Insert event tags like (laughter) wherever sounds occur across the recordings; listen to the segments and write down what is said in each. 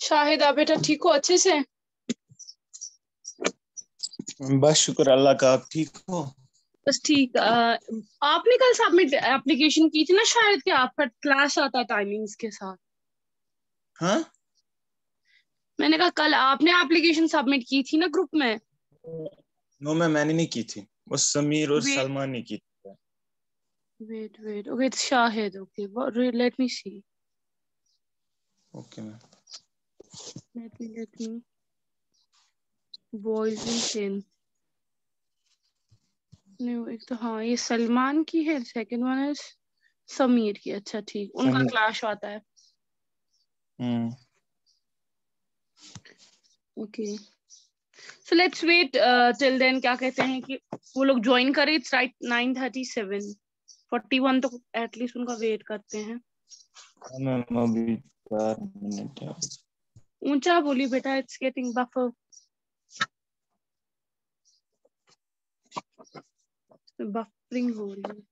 शाहिद आप बेटा ठीक हो? अच्छे से? बस शुक्र अल्लाह का। आप ठीक हो? बस ठीक। आपने कल सबमिट एप्लीकेशन की थी ना शायद कि आपका क्लास आता टाइमिंग्स के साथ? हाँ? मैंने कहा कल आपने एप्लीकेशन सबमिट की थी ना ग्रुप में? नो मैं मैंने नहीं की थी। वो समीर और सलमान ने की थी। Okay it's shahid okay. What, let me see. Okay ma'am let me let me. Boys in sin. नहीं एक तो हाँ ये सलमान की है सेकंड वन इज़ समीर की। अच्छा ठीक। उनका। क्लाश आता है। Okay so let's wait till then क्या कहते हैं कि वो लोग ज्वाइन करें it's right nine thirty seven forty one तो एटलीस्ट उनका वेट करते हैं। हाँ, अभी चार मिनट है। ऊँचा बोली बेटा इट्स गेटिंग बफर बफरिंग हो रही है।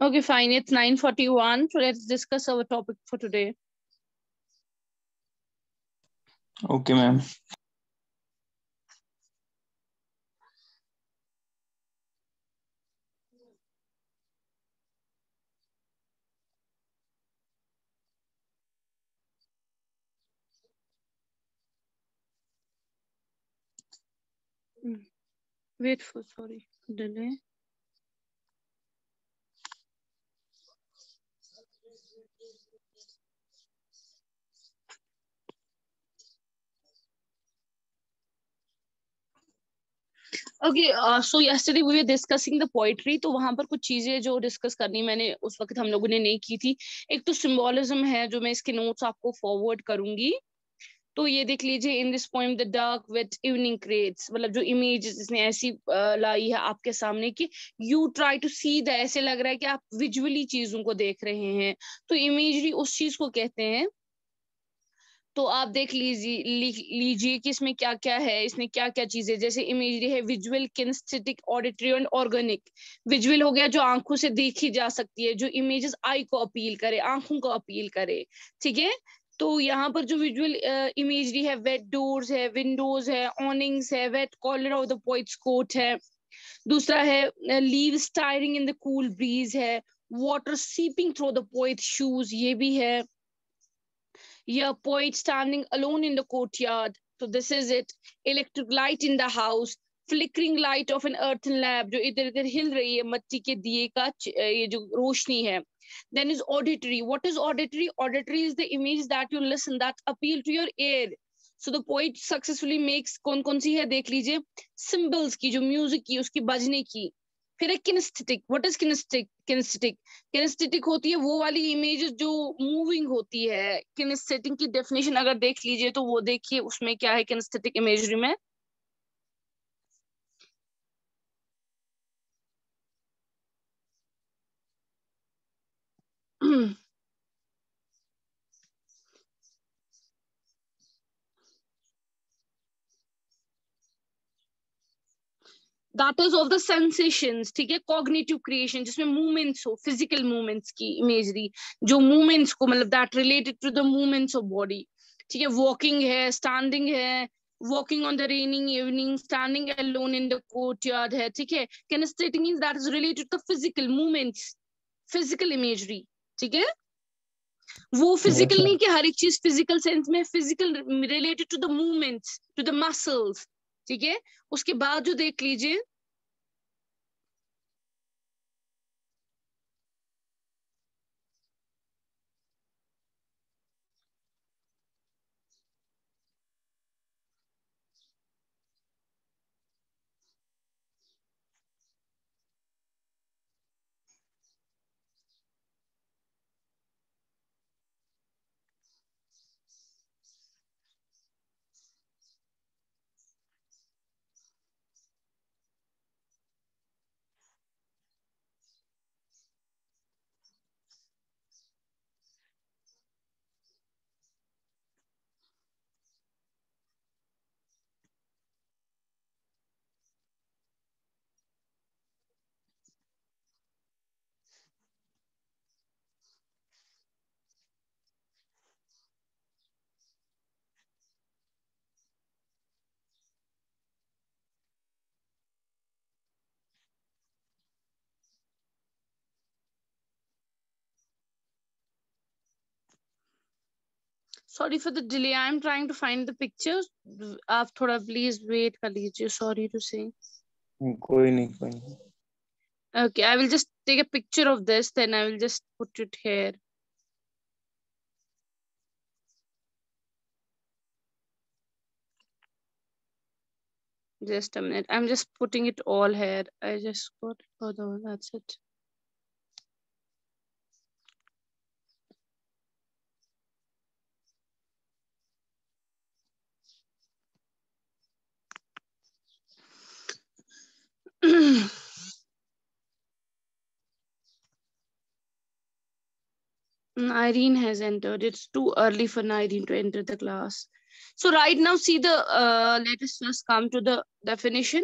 Okay, fine. It's 9.41. So let's discuss our topic for today. Okay, ma'am. Hmm. Wait for, sorry, delay. Okay so yesterday we were discussing the poetry तो वहाँ पर कुछ चीज़ें जो डिस्कस करनी मैंने उस वक्त हम लोगों ने नहीं की थी। एक तो सिंबोलिज्म है जो मैं इसके नोट्स आपको फॉरवर्ड करूँगी। तो ये देख लीजिए in this poem the dark with evening crates मतलब जो इमेज इसने ऐसी लाई है आपके सामने कि you try to see the ऐसे लग रहा है कि आप विजुअली चीज़ों को देख रहे हैं। तो इमेजरी उस चीज़ को कहते हैं तो आप देख लीजिए लीजिए कि इसमें क्या क्या है इसमें क्या क्या चीज़ें, जैसे इमेजरी है visual kinesthetic auditory and organic visual हो गया जो आँखों से देखी जा सकती है, जो इमेजेस आई को अपील करे, आँखों को अपील करे, ठीक है? तो यहाँ पर जो विजुअल इमेजरी है वेट डोर्स है विंडोज़ है ऑनिंग्स है wet collar of the points coat है। दूसरा है leave stirring in the cool breeze है water seeping through the poet shoes ये भी है। A poet standing alone in the courtyard. So this is it. Electric light in the house. Flickering light of an earthen lamp जो इधर इधर हिल रही है मट्टी के दिए का ये जो रोशनी है then is auditory what is auditory auditory is the image that you listen that appeal to your ear so the poet successfully makes कौन कौन सी है देख लीजिए symbols की जो music की उसकी बजने की फिर एक kinesthetic what is kinesthetic kinesthetic kinesthetic होती है वो वाली इमेज जो मूविंग होती है किनेस्थेटिक की डेफिनेशन अगर देख लीजिए तो वो देखिए उसमें क्या है किनेस्थेटिक इमेजरी में। (clears throat) That is of the sensations ठीक है? कॉग्निटिव क्रिएशन जिसमें मूवमेंट्स हो फ़िज़िकल मूवमेंट्स की इमेजरी जो मूवमेंट्स को मतलब that related to the movements of body ठीक है? वॉकिंग है स्टैंडिंग है walking on the raining evening standing alone in the courtyard है ठीक है? Kinesthetic means that is related to physical movements physical imagery ठीक है? वो फ़िज़िकल नहीं कि हर एक चीज़ फ़िज़िकल सेंस में physical related to the movements to the muscles ठीक है? उसके बाद जो देख लीजिए sorry for the delay I am trying to find the pictures आप थोड़ा प्लीज वेट कर लीजिए सॉरी टू से कोई नहीं कोई नहीं okay i will just take a picture of this then i will just put it here just a minute i'm just putting it all here i just got oh no that's it (clears throat) Irene has entered. It's too early for Irene to enter the class. So right now, see the, uh, let us first come to the definition.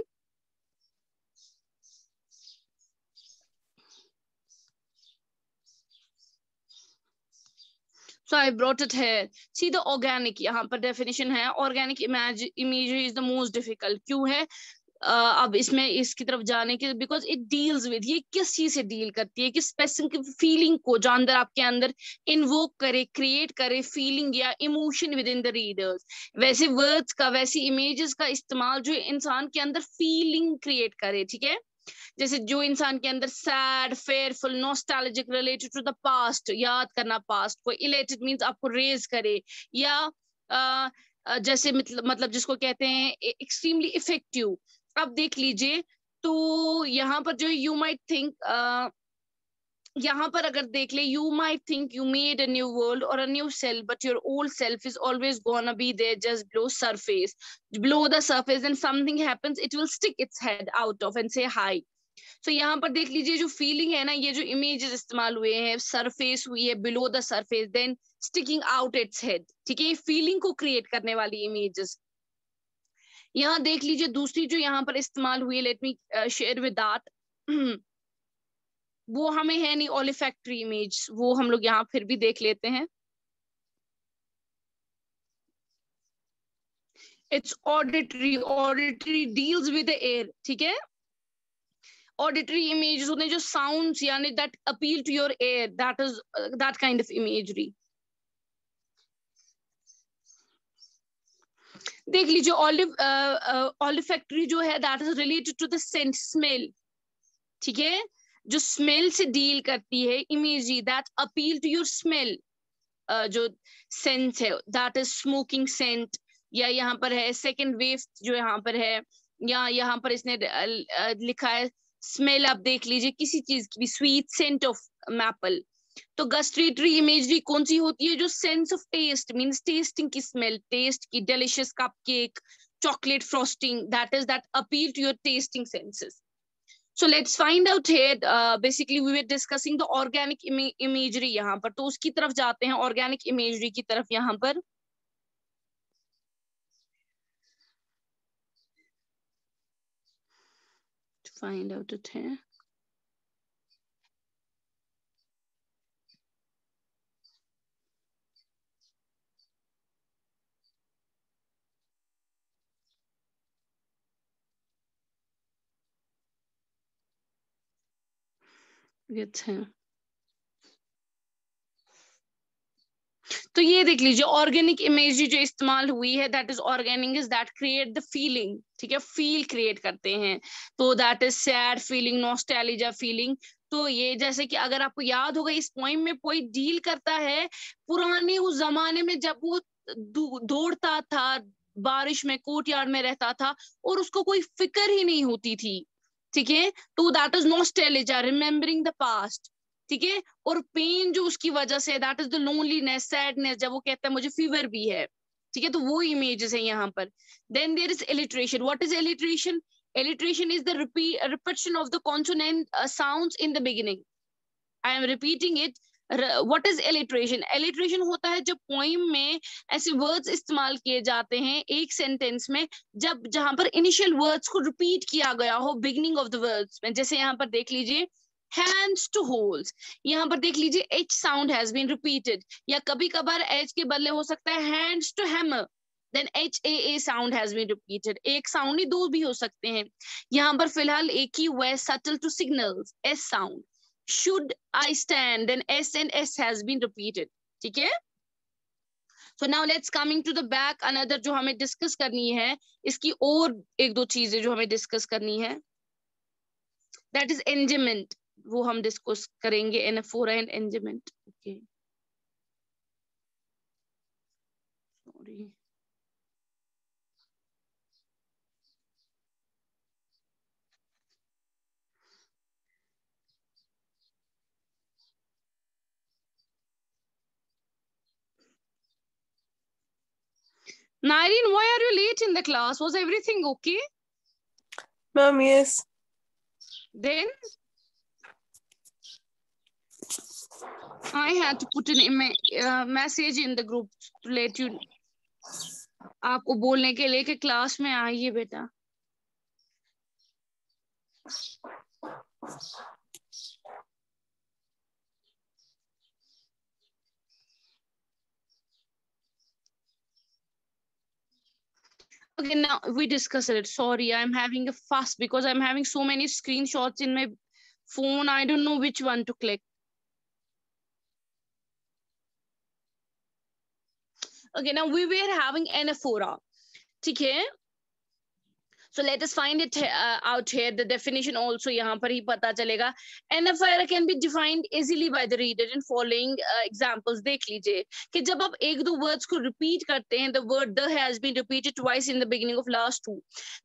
So I brought it here. See the organic यहाँ पर definition है. Organic image imagery is the most difficult. क्यों है? अब इसमें इसकी तरफ़ जाने के बिकॉज़ इट डील्स विद ये किस चीज़ से डील करती है? कि स्पेसिफिक फीलिंग को जो अंदर आपके अंदर इन्वोक करे क्रिएट करे फीलिंग या emotion with in the readers वैसे वर्ड्स का वैसी इमेजेस का इस्तेमाल जो इंसान के अंदर फीलिंग क्रिएट करे ठीक है? जैसे जो इंसान के अंदर sad fearful nostalgic related to the past याद करना पास्ट को इलेटेड मींस आपको रेज करे या uh, जैसे मतलब मतलब जिसको कहते हैं एक्सट्रीमली इफ़ेक्टिव अब देख लीजिए तो यहाँ पर जो यू माइट थिंक यहाँ पर अगर देख ले you might think you made a new world और a new self but your old self is always gonna be there just below surface below the surface and something happens it will stick its head out of and say hi so so, यहाँ पर देख लीजिए जो feeling है ना ये जो images इस्तेमाल हुए हैं सरफेस हुई है below the surface then sticking out its head ठीक है ये फीलिंग को क्रिएट करने वाली इमेजेस यहाँ देख लीजिए, दूसरी जो यहाँ पर इस्तेमाल हुई है let me share with that वो हमें है नहीं ओलिफैक्ट्री इमेज वो हम लोग यहाँ फिर भी देख लेते हैं। It's auditory auditory deals with ear ठीक है? ऑडिटरी इमेज होते हैं जो साउंड्स यानी that appeal to your ear that is that kind of imagery देख लीजिए ऑलिव ऑलिव फैक्ट्री जो है that is related to the scent smell ठीक है? जो स्मेल से डील करती है imagery that appeal to your smell जो सेंस है दैट इज़ स्मोकिंग सेंट या यहाँ पर है सेकेंड वेव जो यहाँ पर है, या यहाँ पर इसने लिखा है स्मेल आप देख लीजिए, किसी चीज़ की भी स्वीट सेंट ऑफ़ मैपल तो गस्ट्रेटरी इमेजरी कौन सी होती है? जो sense of taste means tasting की स्मेल टेस्ट की delicious cupcake chocolate frosting that is that appeal to your tasting senses so let's find out here uh, basically we were discussing the organic Im imagery यहाँ पर तो उसकी तरफ़ जाते हैं organic imagery की तरफ़ यहाँ पर। To find out it here अच्छा तो ये देख लीजिए ऑर्गेनिक इमेजरी जो इस्तेमाल हुई है that is organic is that create the feeling ठीक है? फील क्रिएट करते हैं। तो that is sad feeling nostalgia feeling तो ये जैसे कि अगर आपको याद होगा, इस पॉइंट में कोई डील करता है, पुराने उस जमाने में जब वो दौड़ता था, बारिश में कोर्टयार्ड में रहता था, और उसको कोई फ़िक्र ही नहीं होती थी। ठीक है? Two that is nostalgia remembering the past ठीक है? और पेन जो उसकी वजह से that is the loneliness sadness जब वो कहता है, मुझे फीवर भी है, ठीक है? तो वो इमेजेस है यहाँ पर। Then there is alliteration what is alliteration alliteration is the repeat of the consonant sound in the beginning I am repeating it what is alliteration alliteration होता है जब पोइम में ऐसे वर्ड्स इस्तेमाल किए जाते हैं एक सेंटेंस में, जब, जहाँ पर इनिशियल वर्ड्स को रिपीट किया गया हो बिगिनिंग ऑफ़ द वर्ड्स में, जैसे यहाँ पर देख लीजिए हैंड्स टू होल्स यहाँ पर देख लीजिए H sound has been repeated या कभी कभार एच के बदले हो सकता है hands to hammer then H A A sound has been repeated एक साउंड ही दो भी हो सकते हैं. यहाँ पर फ़िलहाल एक ही है subtle to signals S sound should I stand, then S and S has been repeated. ठीक है So now let's coming to the back another जो हमें discuss करनी है इसकी और एक दो चीज़ें जो हमें discuss करनी है that is engagement वो हम discuss करेंगे anaphora and engagement okay sorry Nyreen, why are you late in the class? Was everything okay? Ma'am, yes. Then I had to put an uh, message in the group to let you आपको बोलने के लिए कि class में आइए बेटा Okay, now we discussed it. Sorry, I'm having a fuss because I'm having so many screenshots in my phone. I don't know which one to click. Okay, now we were having anaphora. Okay, so so let is find it out here the definition also यहाँ पर ही पता चलेगा. An can be defined easily by the reader in following examples देख लीजिए कि जब आप एक दो वर्ड्स को रिपीट करते हैं the word the has been repeated twice in the beginning of last two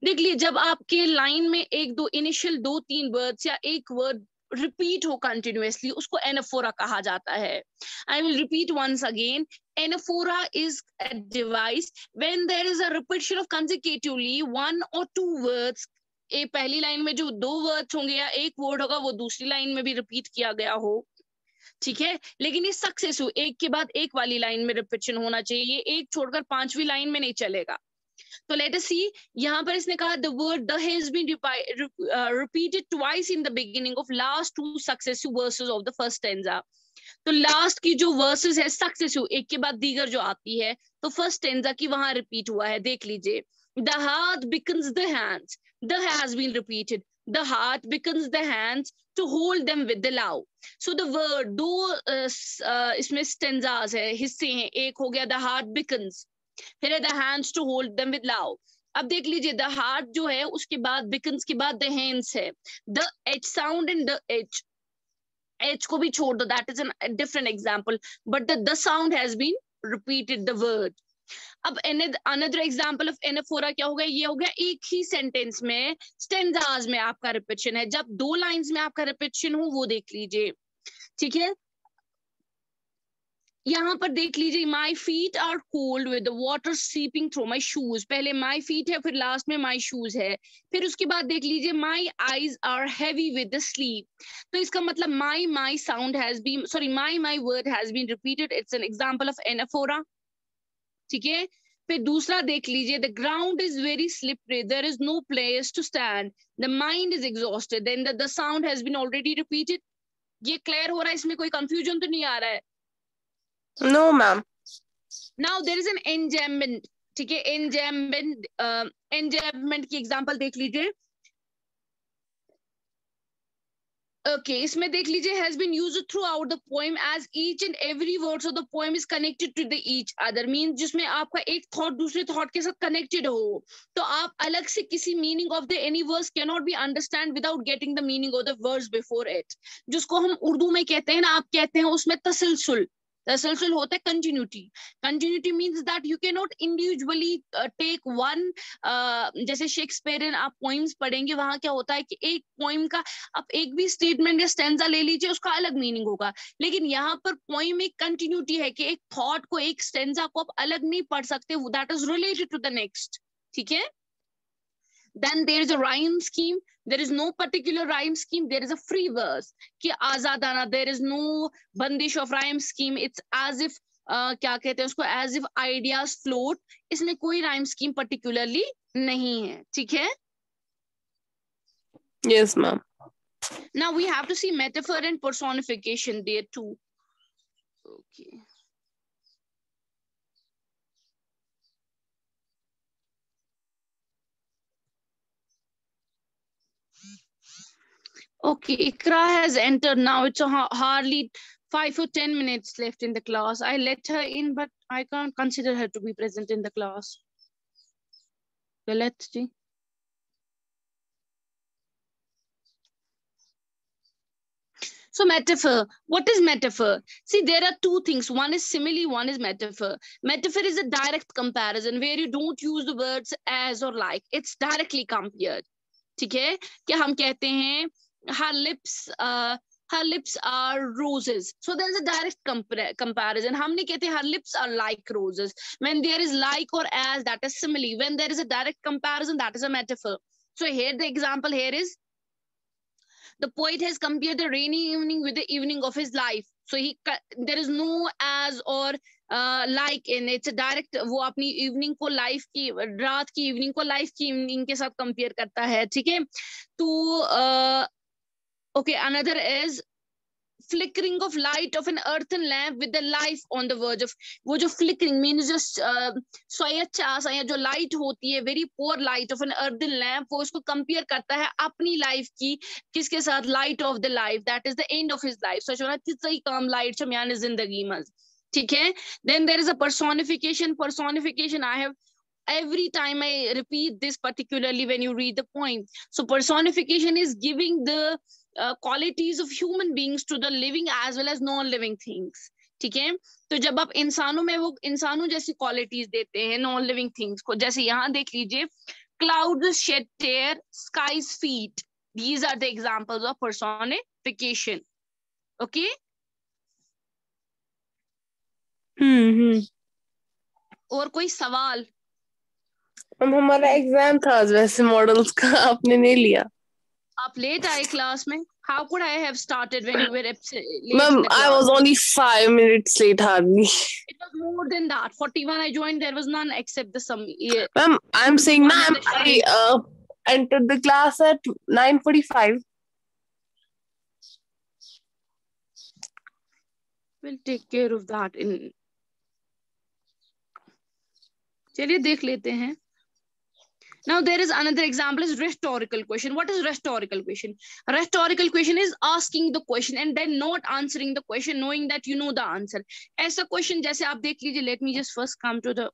देख लीजिए, जब आपके लाइन में एक दो इनिशियल दो तीन वर्ड्स या एक वर्ड रिपीट हो कंटिन्यूसली उसको एनफोरा कहा जाता है। I will repeat once again anaphora is a device when there is a repetition of consecutively one और टू वर्ड्स ए, पहली लाइन में जो दो वर्ड्स होंगे या एक वर्ड होगा, वो दूसरी लाइन में भी रिपीट किया गया हो। ठीक है? लेकिन ये सक्सेस हो, एक के बाद एक वाली लाइन में रिपीटेशन होना चाहिए एक छोड़कर पांचवी लाइन में नहीं चलेगा। तो लेट अस सी यहाँ पर इसने कहा the word the has been repeated twice in the beginning of last two successive verses of the first stanza तो लास्ट की जो वर्सेस है सक्सेसिव एक के बाद दीगर जो आती है तो फ़र्स्ट टेंजा की वहाँ रिपीट हुआ है देख लीजिए। The heart becomes the hands the has been repeated the heart becomes the hands to hold them with the love. So the word दो uh, uh, इसमें stanzas है हिस्से हैं एक हो गया the heart becomes फिर है the hands to hold them with love अब देख लीजिए द हार्ट जो है, उसके बाद बिकन्स के बाद द हैंड्स है। The H sound and the H H को भी छोड़ दो that is an different example but the the sound has been repeated the word अब अनदर एग्जांपल ऑफ़ एनाफोरा क्या हो गया? ये हो गया, एक ही सेंटेंस में स्टेंजाज में आपका रिपीटेशन है। जब दो लाइंस में आपका रिपीटेशन हो, वो देख लीजिए। ठीक है? यहाँ पर देख लीजिए my feet are cold with water seeping through my shoes पहले माई फीट है, फिर लास्ट में माई शूज़ है। फिर उसके बाद देख लीजिए my eyes are heavy with sleep तो इसका मतलब my my sound has been sorry my my word has been repeated it's an example of anaphora ठीक है? फिर दूसरा देख लीजिए the ground is very slippery there is no place to stand the mind is exhausted then the sound has been already repeated ये clear हो रहा है? इसमें कोई कंफ्यूजन तो नहीं आ रहा है? No, ma'am. Now there is an enjambment. ठीक है enjambment uh, enjambment की एग्जांपल देख लीजिए Okay, इसमें देख लीजिए has been used throughout the poem as each and every words of the poem is connected to the each other means जिसमें आपका एक thought दूसरे thought के साथ connected हो तो आप अलग से किसी meaning of the any verse cannot be understand without getting the meaning of the verse before it जिसको हम उर्दू में कहते हैं ना आप कहते हैं उसमें तसलसल तसलसल होता है continuity continuity means that you can not individually take one जैसे शेक्सपियरियन आप पोइम्स पढ़ेंगे, वहाँ क्या होता है कि एक पोइम का आप एक भी स्टेटमेंट या स्टेंजा ले लीजिए, उसका अलग मीनिंग होगा. लेकिन यहाँ पर पोइम एक कंटिन्यूटी है कि एक थॉट को, एक स्टेंजा को आप अलग नहीं पढ़ सकते that is related to the next ठीक है? Then there is a rhyme scheme there is no particular rhyme scheme there is a free verse ki azadana there is no bandish of rhyme scheme it's as if uh, क्या कहते हैं उसको as if ideas float इसमें कोई rhyme scheme particularly नहीं है ठीक है yes ma'am now we have to see metaphor and personification there too okay Okay, Ikra has entered now. It's a hardly five or 10 minutes left in the class. I let her in, but I can't consider her to be present in the class. So let's see. So metaphor, what is metaphor? See, there are two things. One is simile, one is metaphor. Metaphor is a direct comparison where you don't use the words as or like. It's directly compared. ठीक है क्या हम कहते हैं her lips uh, her lips are roses so there's a direct compar comparison hum nahi kehte her lips are like roses when there is like or as that is simile when there is a direct comparison that is a metaphor so here the example here is the poet has compared the rainy evening with the evening of his life so he there is no as or uh, like in it's a direct वो अपनी evening को life की रात की evening को life की evening के साथ कंपेयर करता है ठीक है तो uh, okay another is flickering of light of an earthen lamp with the life on the verge of वो जो flickering means just uh, सोया सा या जो light होती है very poor light of an earthen lamp वो उसको compare करता है अपनी life की किसके साथ light of the life that is the end of his life so जो तिथई काम light छ म्याने ज़िंदगी मंज ठीक है then there is a personification personification I have every time I repeat this, particularly when you read the poem. So personification is giving the uh, qualities of human beings to the living as well as non-living things. ठीक है? तो जब आप इंसानों में वो इंसानों जैसी क्वालिटीज देते हैं नॉन लिविंग थिंग्स को जैसे यहाँ देख लीजिए cloud shed tear skies feet these are the examples of personification okay hmm और कोई सवाल? हमारा एग्ज़ाम था वैसे मॉडल्स का आपने नहीं लिया। आप लेट आए क्लास में? How could I have started when you were ma'am I was only 5 minutes late hardly it was more than that 41 I joined there was none except the some ma'am I am saying ma'am I enter the class at 9:45 will take care of that in चलिए देख लेते हैं। Now there is another example is rhetorical question. What is rhetorical question? Rhetorical question is asking the question and then not answering the question knowing that you know the answer. ऐसा question जैसे आप देख लीजिए let me just first come to the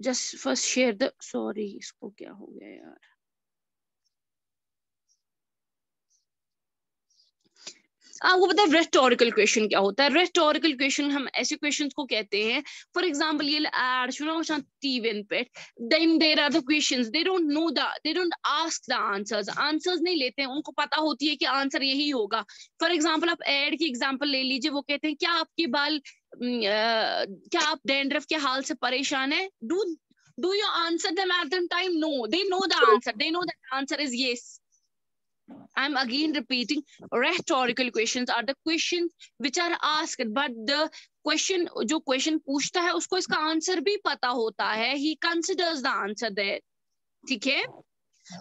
just first share the sorry इसको क्या हो गया यार आ, वो पता है रेस्टोरिकल क्वेश्चन क्या होता है? रेस्टोरिकल क्वेश्चन हम ऐसे क्वेश्चंस को कहते हैं। फॉर एग्जांपल ये एड पे then there are the questions they don't know the don't ask the answers answers नहीं लेते हैं। उनको पता होती है कि आंसर यही होगा। फॉर एग्ज़ाम्पल आप एड की एग्ज़ाम्पल ले लीजिए। वो कहते हैं क्या आपके बाल क्या आप डेंड्रफ के हाल से परेशान है? Do do you answer them at the time? No. They know the answer. They know that answer is I'm again repeating, rhetorical questions are the questions which are asked, but the question, जो question पूछता है, उसको इसका answer भी पता होता है। He considers the answer there. ठीक है?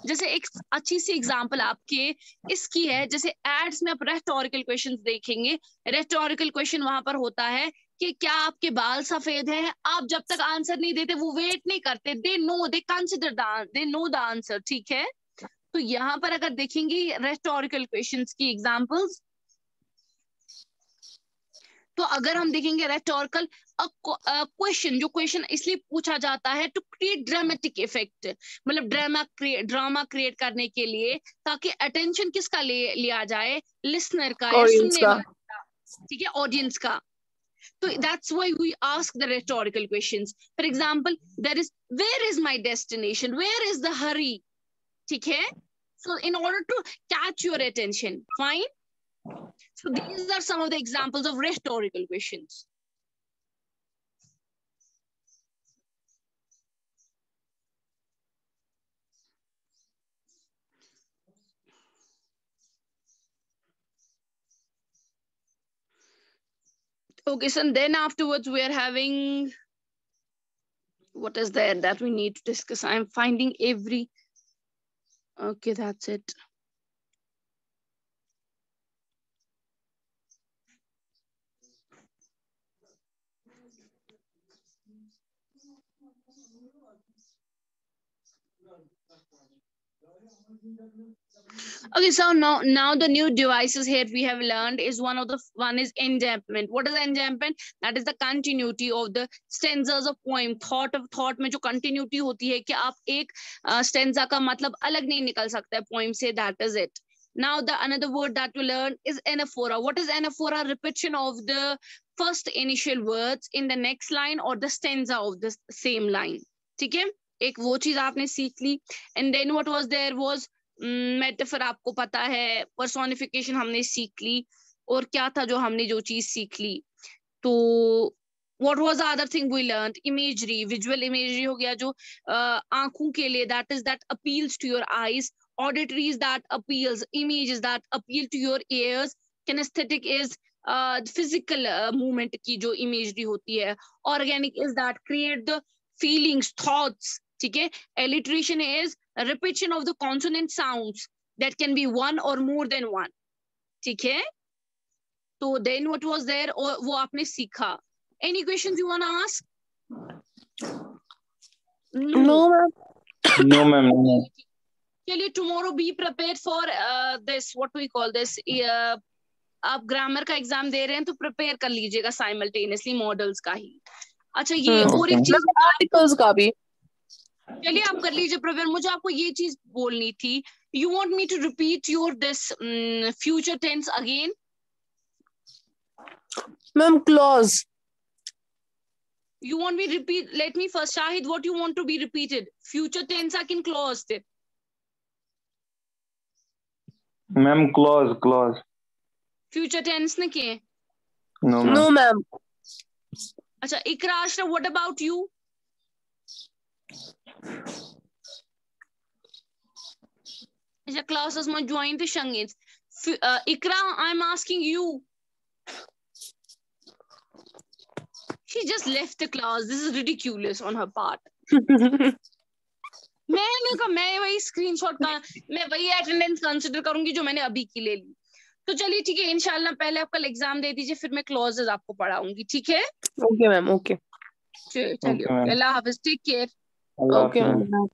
जैसे एक अच्छी सी एग्जांपल आपके इसकी है। जैसे एड्स में आप रेटोरिकल क्वेश्चन देखेंगे। रेटोरिकल क्वेश्चन वहाँ पर होता है कि क्या आपके बाल सफ़ेद है? आप जब तक आंसर नहीं देते, वो वेट नहीं करते। They know they consider they know the answer ठीक है? तो यहाँ पर अगर देखेंगे रेस्टोरिकल क्वेश्चंस की एग्जांपल्स तो अगर हम देखेंगे रेस्टोरिकल क्वेश्चन जो क्वेश्चन इसलिए पूछा जाता है टू क्रिएट ड्रामेटिक इफ़ेक्ट मतलब ड्रामा क्रिएट ड्रामा क्रिएट करने के लिए ताकि अटेंशन किसका ले लिया जाए? लिसनर का या सुनने वाला ठीक है? ऑडियंस का। तो that's why we ask the rhetorical questions. For example, there is where is my destination where is the hurry? ठीक है so in order to catch your attention fine so these are some of the examples of rhetorical questions Okay, so then afterwards we are having, what is there that we need to discuss? I'm finding every Okay, that's it. Okay, so now now the new devices here we have learned is one of the one is enjambment. What is enjambment? That is the continuity of the stanzas of poem. Thought of thought में जो continuity होती है कि आप एक uh, stanza का मतलब अलग नहीं निकल सकता है poem से. That is it. Now the another word that we learn is anaphora. What is anaphora? Repetition of the first initial words in the next line or the stanza of the same line. ठीक है? एक वो चीज़ आपने सीख ली। And then what was there was metaphor आपको पता है परसोनिफिकेशन हमने सीख ली। और क्या था जो हमने जो चीज़ सीख ली? तो what was other thing we learn imagery visual imagery हो गया जो uh, आँखों के लिए that is that appeals to your eyes auditory is that appeals image is that appeal to your ears kinesthetic is physical movement की जो imagery होती है organic is that create the feelings thoughts ठीक है? Alliteration is a repetition of the consonant sounds that can be one or more than one. ठीक है? तो then what was there वो आपने सीखा। Any questions you want to ask no ma'am no ma'am चलिए tomorrow be prepare for this what we call this आप grammar का exam दे रहे हैं तो प्रिपेयर कर लीजिएगा साइमल्टेनियसली मॉडल्स का ही। अच्छा ये हम्म, और एक चीज़ आर्टिकल्स का भी। चलिए आप कर लीजिए प्रवीण मुझे आपको ये चीज़ बोलनी थी। You want me to repeat your this future tense again ma'am clause you want me repeat let me first Shahid what you want to be repeated future tense आ किन क्लॉज थे ma'am clause clause future tense ने किए no ma'am अच्छा इकराश ने what about you अच्छा classes में join the shangits F- uh, ikra i'm asking you. She just left the class. This is ridiculous on her part. (laughs) मैंने कहा मैं वही स्क्रीनशॉट का मैं वही अटेंडेंस कंसिडर करूँगी जो मैंने अभी की ले ली। तो चलिए ठीक है इंशाल्लाह पहले आप कल एग्ज़ाम दे दीजिए फिर मैं क्लॉजेस आपको पढ़ाऊँगी ठीक है? ओके मैम ओके चलिए Okay, ma'am. अल्लाह हाफिज टेक केयर अल्लाह ओके हाफिज़। मैम